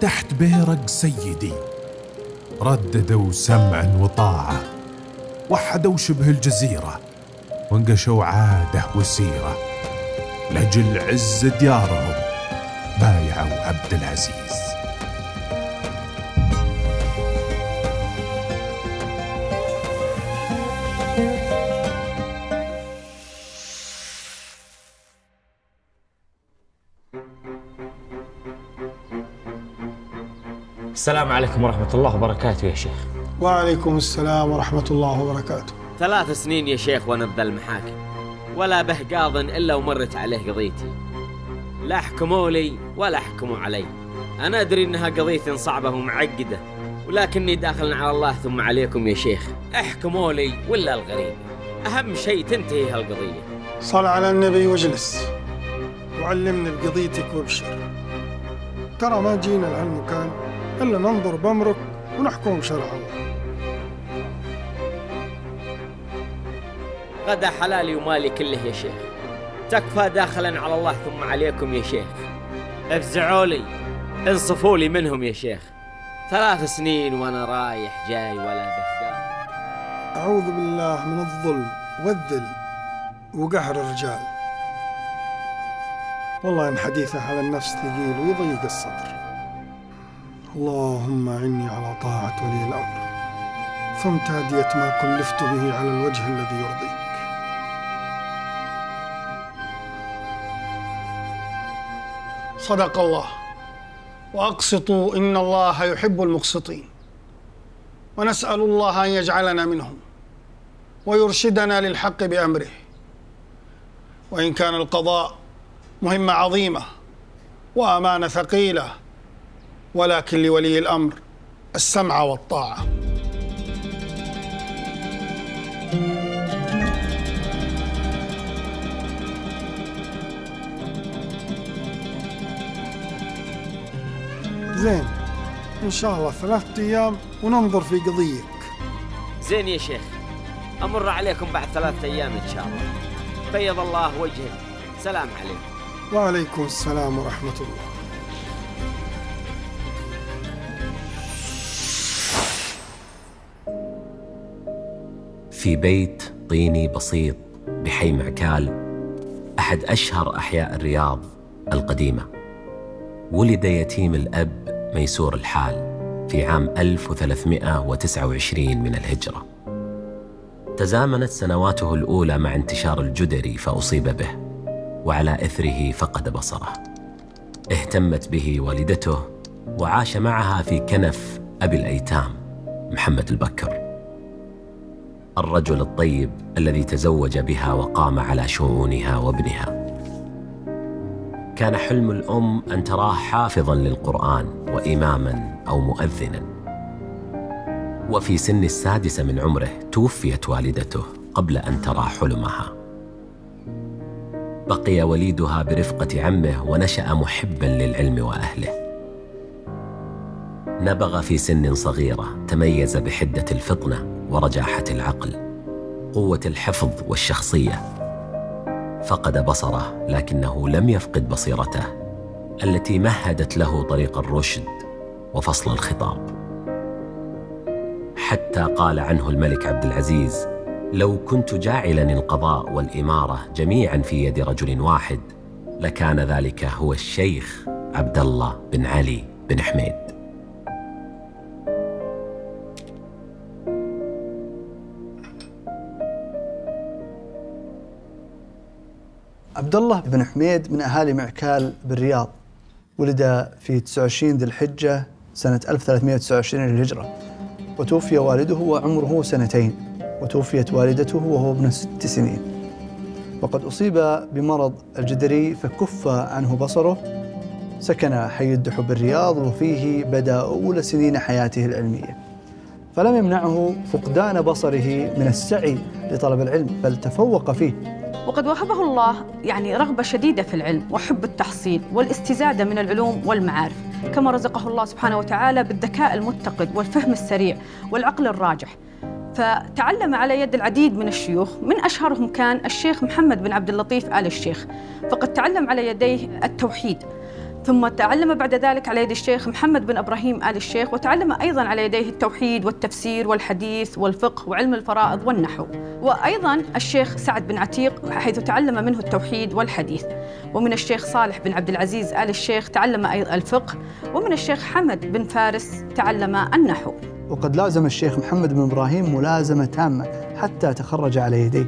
تحت بيرق سيدي. رددوا سمعا وطاعة وحدوا شبه الجزيرة وانقشوا عادة وسيرة. لأجل عز ديارهم بايعوا عبد العزيز. السلام عليكم ورحمة الله وبركاته يا شيخ. وعليكم السلام ورحمة الله وبركاته. ثلاث سنين يا شيخ وأنا بذا المحاكم. ولا به قاض إلا ومرت عليه قضيتي. لا حكموا لي ولا حكموا علي. أنا أدري إنها قضية صعبة ومعقدة ولكني داخل على الله ثم عليكم يا شيخ. احكموا لي ولا الغريب. أهم شيء تنتهي هالقضية. صل على النبي واجلس. وعلمني بقضيتك وابشر. ترى ما جينا لهالمكان. إلا ننظر بأمرك ونحكم بشرع الله غدا حلالي ومالي كله يا شيخ. تكفى داخلا على الله ثم عليكم يا شيخ. افزعوا لي انصفوا لي منهم يا شيخ. ثلاث سنين وأنا رايح جاي ولا بهقان أعوذ بالله من الظلم والذل وقهر الرجال. والله إن حديثه على النفس ثقيل ويضيق الصدر. اللهم أعني على طاعة ولي الأمر. ثم تادية ما كلفت به على الوجه الذي يرضيك. صدق الله. وأقسطوا إن الله يحب المقسطين. ونسأل الله أن يجعلنا منهم. ويرشدنا للحق بأمره. وإن كان القضاء مهمة عظيمة. وأمانة ثقيلة. ولكن لولي الأمر السمع والطاعة. زين إن شاء الله ثلاثة أيام وننظر في قضيك. زين يا شيخ أمر عليكم بعد ثلاثة أيام إن شاء الله. بيض الله وجهك. سلام عليكم. وعليكم السلام ورحمة الله. في بيت طيني بسيط بحي معكال أحد أشهر أحياء الرياض القديمة. ولد يتيم الأب ميسور الحال في عام 1329 من الهجرة. تزامنت سنواته الأولى مع انتشار الجدري فأصيب به وعلى إثره فقد بصره. اهتمت به والدته وعاش معها في كنف أبي الأيتام محمد البكر. الرجل الطيب الذي تزوج بها وقام على شؤونها وابنها. كان حلم الأم أن تراه حافظا للقرآن واماما أو مؤذنا. وفي سن السادسة من عمره توفيت والدته قبل أن ترى حلمها. بقي وليدها برفقة عمه ونشأ محبا للعلم وأهله. نبغ في سن صغيرة تميز بحدة الفطنة ورجاحة العقل قوة الحفظ والشخصية. فقد بصره لكنه لم يفقد بصيرته التي مهدت له طريق الرشد وفصل الخطاب. حتى قال عنه الملك عبد العزيز لو كنت جاعلا القضاء والإمارة جميعا في يد رجل واحد لكان ذلك هو الشيخ عبد الله بن علي بن حميد. عبد الله بن حميد من أهالي معكال بالرياض. ولد في 29 ذي الحجة سنة 1329 للهجرة وتوفي والده وعمره سنتين. وتوفيت والدته وهو ابن ست سنين. وقد أصيب بمرض الجدري فكف عنه بصره. سكن حي الدحو بالرياض وفيه بدأ أولى سنين حياته العلمية. فلم يمنعه فقدان بصره من السعي لطلب العلم بل تفوق فيه. وقد وهبه الله يعني رغبة شديدة في العلم وحب التحصيل والاستزادة من العلوم والمعارف. كما رزقه الله سبحانه وتعالى بالذكاء المتقد والفهم السريع والعقل الراجح. فتعلم على يد العديد من الشيوخ من أشهرهم كان الشيخ محمد بن عبد اللطيف آل الشيخ. فقد تعلم على يديه التوحيد. ثم تعلم بعد ذلك على يد الشيخ محمد بن إبراهيم آل الشيخ وتعلم أيضا على يديه التوحيد والتفسير والحديث والفقه وعلم الفرائض والنحو. وأيضا الشيخ سعد بن عتيق حيث تعلم منه التوحيد والحديث. ومن الشيخ صالح بن عبد العزيز آل الشيخ تعلم الفقه. ومن الشيخ حمد بن فارس تعلم النحو. وقد لازم الشيخ محمد بن إبراهيم ملازمة تامة حتى تخرج على يديه.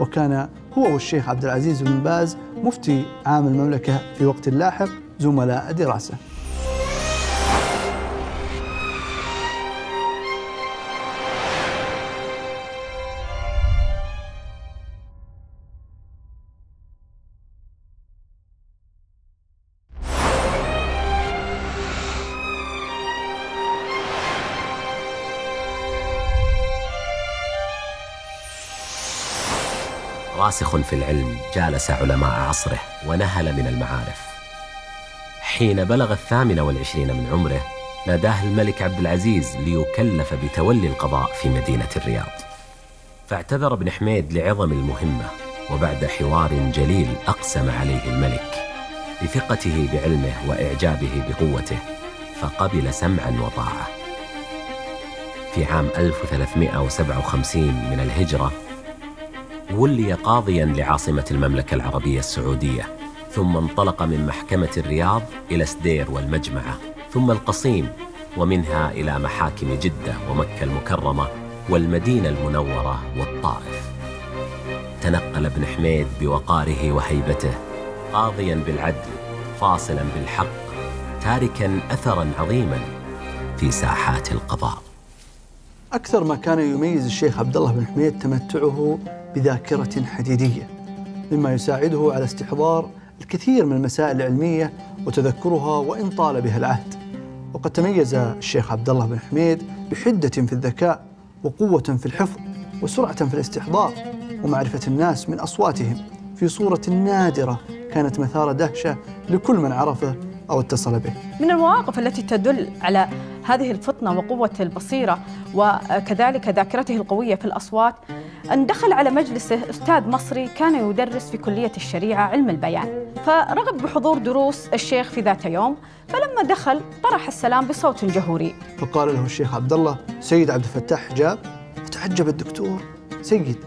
وكان هو والشيخ عبد العزيز بن باز مفتي عام المملكة في وقت لاحق زملاء دراسه. راسخ في العلم جالس علماء عصره ونهل من المعارف. حين بلغ الثامن والعشرين من عمره ناداه الملك عبد العزيز ليكلف بتولي القضاء في مدينة الرياض. فاعتذر ابن حميد لعظم المهمة وبعد حوار جليل أقسم عليه الملك بثقته بعلمه وإعجابه بقوته فقبل سمعا وطاعة. في عام 1357 من الهجرة ولي قاضيا لعاصمة المملكة العربية السعودية ثم انطلق من محكمة الرياض إلى سدير والمجمعة ثم القصيم ومنها إلى محاكم جدة ومكة المكرمة والمدينة المنورة والطائف. تنقل ابن حميد بوقاره وهيبته قاضيا بالعدل فاصلا بالحق تاركا أثرا عظيما في ساحات القضاء. أكثر ما كان يميز الشيخ عبد الله بن حميد تمتعه بذاكرة حديدية مما يساعده على استحضار الكثير من المسائل العلمية وتذكرها وإن طال بها العهد. وقد تميز الشيخ عبد الله بن حميد بحدة في الذكاء وقوة في الحفظ وسرعة في الاستحضار ومعرفة الناس من أصواتهم في صورة نادرة كانت مثار دهشة لكل من عرفه أو اتصل به. من المواقف التي تدل على هذه الفطنة وقوة البصيرة وكذلك ذاكرته القوية في الأصوات أن دخل على مجلسه أستاذ مصري كان يدرس في كلية الشريعة علم البيان. فرغب بحضور دروس الشيخ في ذات يوم فلما دخل طرح السلام بصوت جهوري. فقال له الشيخ عبد الله سيد عبد الفتاح حجاب فتعجب الدكتور. سيد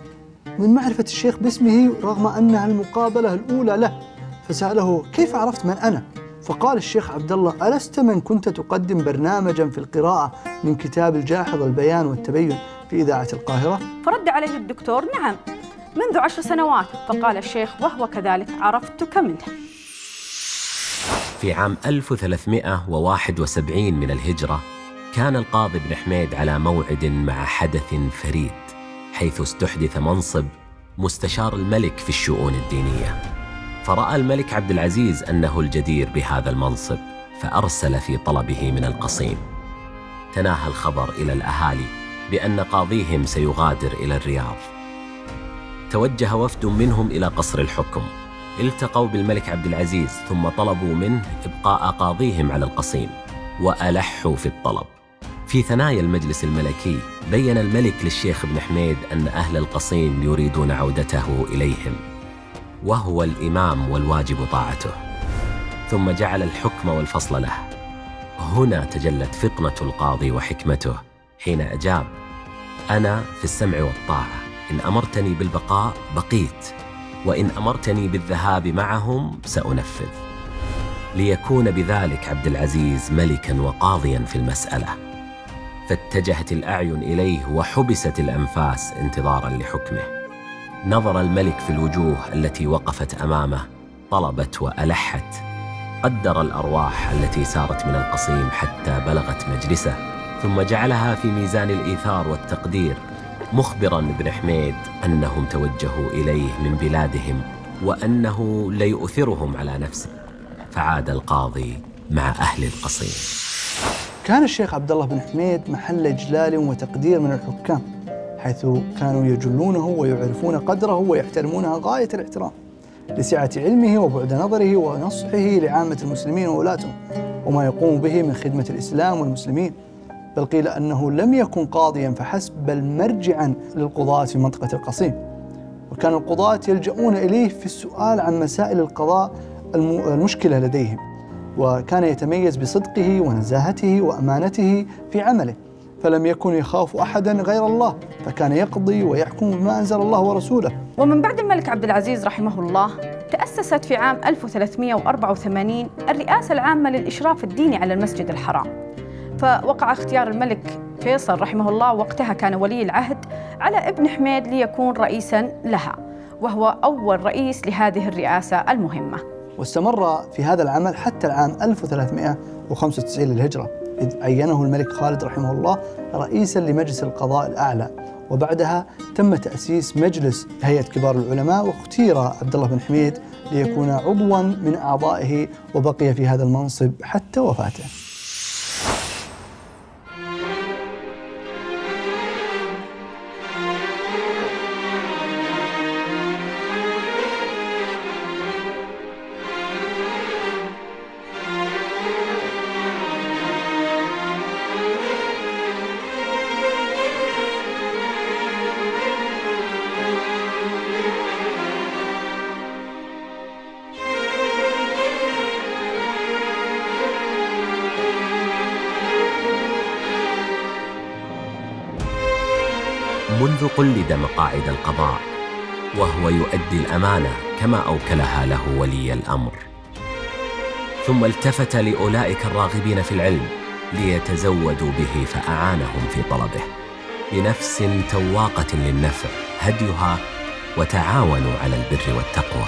من معرفة الشيخ باسمه رغم أنها المقابلة الأولى له فسأله كيف عرفت من أنا؟ فقال الشيخ عبد الله ألست من كنت تقدم برنامجا في القراءة من كتاب الجاحظ البيان والتبين؟ في إذاعة القاهرة؟ فرد عليه الدكتور نعم منذ عشر سنوات فقال الشيخ وهو كذلك عرفتك منه في عام 1371 من الهجرة كان القاضي بن حميد على موعد مع حدث فريد حيث استحدث منصب مستشار الملك في الشؤون الدينية. فرأى الملك عبد العزيز أنه الجدير بهذا المنصب فأرسل في طلبه من القصيم. تناهى الخبر إلى الأهالي. بأن قاضيهم سيغادر إلى الرياض. توجه وفد منهم إلى قصر الحكم. التقوا بالملك عبد العزيز ثم طلبوا منه إبقاء قاضيهم على القصيم وألحوا في الطلب. في ثنايا المجلس الملكي بين الملك للشيخ ابن حميد أن أهل القصيم يريدون عودته إليهم وهو الإمام والواجب طاعته. ثم جعل الحكم والفصل له. هنا تجلت فطنة القاضي وحكمته. حين أجاب أنا في السمع والطاعة. إن أمرتني بالبقاء بقيت وإن أمرتني بالذهاب معهم سأنفذ. ليكون بذلك عبد العزيز ملكا وقاضيا في المسألة. فاتجهت الأعين إليه وحبست الأنفاس انتظارا لحكمه. نظر الملك في الوجوه التي وقفت أمامه طلبت وألحت. قدر الأرواح التي سارت من القصيم حتى بلغت مجلسه. ثم جعلها في ميزان الإيثار والتقدير مخبرا ابن حميد أنهم توجهوا إليه من بلادهم وأنه ليؤثرهم على نفسه فعاد القاضي مع أهل القصيم. كان الشيخ عبد الله بن حميد محل إجلال وتقدير من الحكام حيث كانوا يجلونه ويعرفون قدره ويحترمونه غاية الاحترام لسعة علمه وبعد نظره ونصحه لعامة المسلمين وولاتهم وما يقوم به من خدمة الإسلام والمسلمين. بل قيل أنه لم يكن قاضيا فحسب بل مرجعا للقضاة في منطقة القصيم. وكان القضاة يلجؤون إليه في السؤال عن مسائل القضاء المشكلة لديهم. وكان يتميز بصدقه ونزاهته وأمانته في عمله فلم يكن يخاف أحدا غير الله فكان يقضي ويحكم بما أنزل الله ورسوله. ومن بعد الملك عبد العزيز رحمه الله تأسست في عام 1384 الرئاسة العامة للإشراف الديني على المسجد الحرام. فوقع اختيار الملك فيصل رحمه الله وقتها كان ولي العهد على ابن حميد ليكون رئيسا لها وهو أول رئيس لهذه الرئاسة المهمة. واستمر في هذا العمل حتى العام 1395 للهجرة إذ عينه الملك خالد رحمه الله رئيسا لمجلس القضاء الأعلى. وبعدها تم تأسيس مجلس هيئة كبار العلماء واختير عبد الله بن حميد ليكون عضوا من أعضائه وبقي في هذا المنصب حتى وفاته. منذ قلد مقاعد القضاء وهو يؤدي الأمانة كما أوكلها له ولي الأمر. ثم التفت لأولئك الراغبين في العلم ليتزودوا به فأعانهم في طلبه بنفس تواقة للنفع هديها وتعاونوا على البر والتقوى.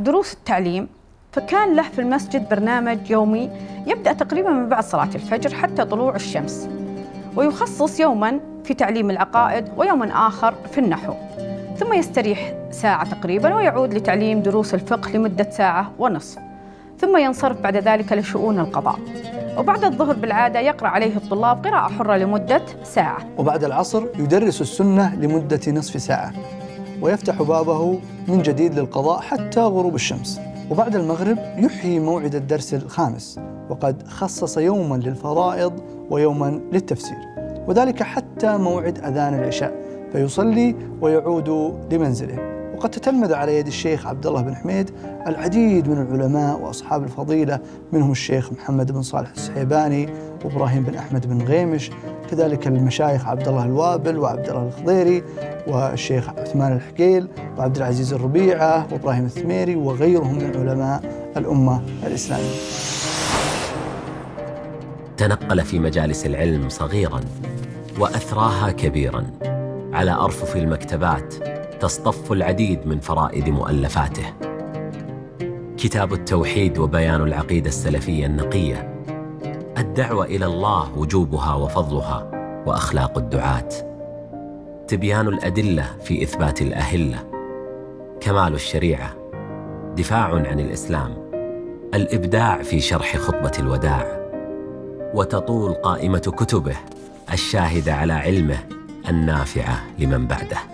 دروس التعليم فكان له في المسجد برنامج يومي يبدأ تقريبا من بعد صلاة الفجر حتى طلوع الشمس ويخصص يوما في تعليم العقائد ويوما آخر في النحو ثم يستريح ساعة تقريبا ويعود لتعليم دروس الفقه لمدة ساعة ونصف ثم ينصرف بعد ذلك لشؤون القضاء. وبعد الظهر بالعادة يقرأ عليه الطلاب قراءة حرة لمدة ساعة. وبعد العصر يدرس السنة لمدة نصف ساعة. ويفتح بابه من جديد للقضاء حتى غروب الشمس. وبعد المغرب يحيي موعد الدرس الخامس وقد خصص يوما للفرائض ويوما للتفسير. وذلك حتى موعد أذان العشاء فيصلي ويعود لمنزله. وقد تتلمذ على يد الشيخ عبد الله بن حميد العديد من العلماء وأصحاب الفضيلة منهم الشيخ محمد بن صالح السحيباني وإبراهيم بن أحمد بن غيمش كذلك المشايخ عبد الله الوابل وعبد الله الخضيري والشيخ عثمان الحقيل وعبد العزيز الربيعة وإبراهيم الثميري وغيرهم من علماء الأمة الإسلامية. تنقل في مجالس العلم صغيرا وأثراها كبيرا على أرفف المكتبات تصطف العديد من فرائد مؤلفاته. كتاب التوحيد وبيان العقيدة السلفية النقية. الدعوة إلى الله وجوبها وفضلها وأخلاق الدعاة. تبيان الأدلة في إثبات الأهلة. كمال الشريعة. دفاع عن الإسلام. الإبداع في شرح خطبة الوداع. وتطول قائمة كتبه الشاهدة على علمه النافعة لمن بعده.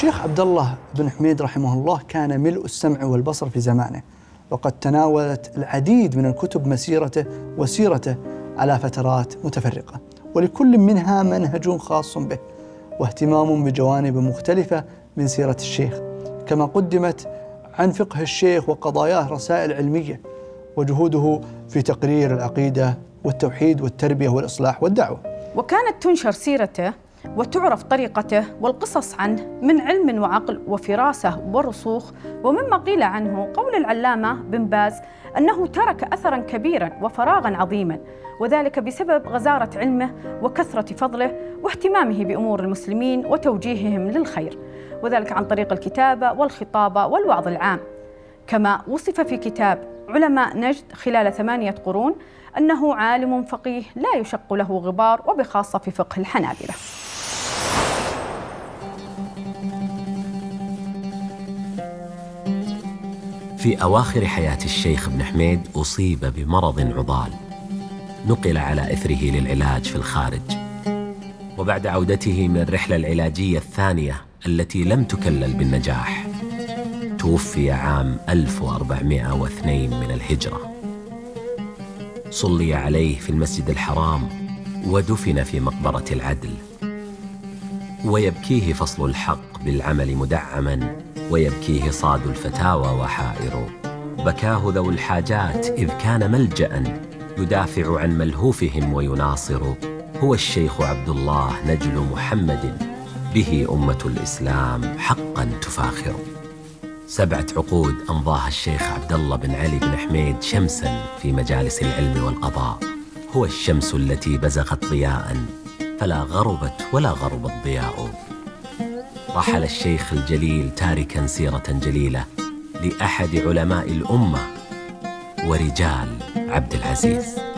الشيخ عبد الله بن حميد رحمه الله كان ملء السمع والبصر في زمانه وقد تناولت العديد من الكتب مسيرته وسيرته على فترات متفرقة ولكل منها منهج خاص به واهتمام بجوانب مختلفة من سيرة الشيخ كما قدمت عن فقه الشيخ وقضاياه رسائل علمية وجهوده في تقرير العقيدة والتوحيد والتربية والإصلاح والدعوة. وكانت تنشر سيرته وتعرف طريقته والقصص عنه من علم وعقل وفراسة ورسوخ. ومما قيل عنه قول العلامة بن باز أنه ترك أثرا كبيرا وفراغا عظيما وذلك بسبب غزارة علمه وكثرة فضله واهتمامه بأمور المسلمين وتوجيههم للخير وذلك عن طريق الكتابة والخطابة والوعظ العام. كما وصف في كتاب علماء نجد خلال ثمانية قرون أنه عالم فقيه لا يشق له غبار وبخاصة في فقه الحنابلة. في أواخر حياة الشيخ ابن حميد أصيب بمرض عضال. نقل على إثره للعلاج في الخارج. وبعد عودته من الرحلة العلاجية الثانية التي لم تكلل بالنجاح توفي عام 1402 من الهجرة. صلي عليه في المسجد الحرام ودفن في مقبرة العدل. ويبكيه فصل الحق بالعمل مدعما ويبكيه صاد الفتاوى وحائر. بكاه ذو الحاجات إذ كان ملجأ يدافع عن ملهوفهم ويناصر. هو الشيخ عبد الله نجل محمد به أمة الإسلام حقا تفاخر. سبعة عقود أمضاها الشيخ عبد الله بن علي بن حميد شمسا في مجالس العلم والقضاء. هو الشمس التي بزغت ضياء فلا غربت ولا غرب الضياء. رحل الشيخ الجليل تاركا سيرة جليلة لأحد علماء الأمة ورجال عبد العزيز.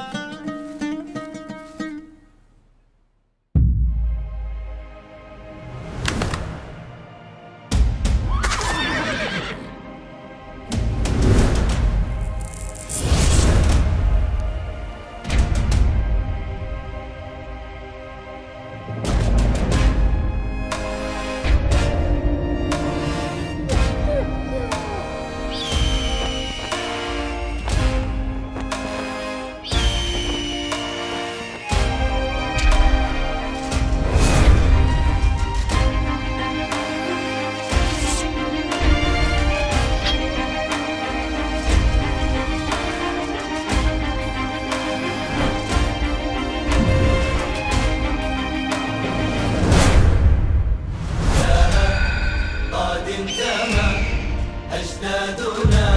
Oh, no.